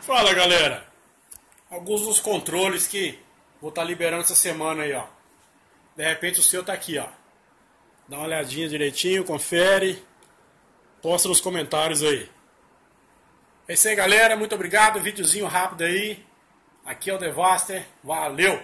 Fala galera, alguns dos controles que vou estar tá liberando essa semana aí, ó. De repente o seu tá aqui, ó. Dá uma olhadinha direitinho, confere, posta nos comentários aí. É isso aí galera, muito obrigado, videozinho rápido aí. Aqui é o Devaster, valeu!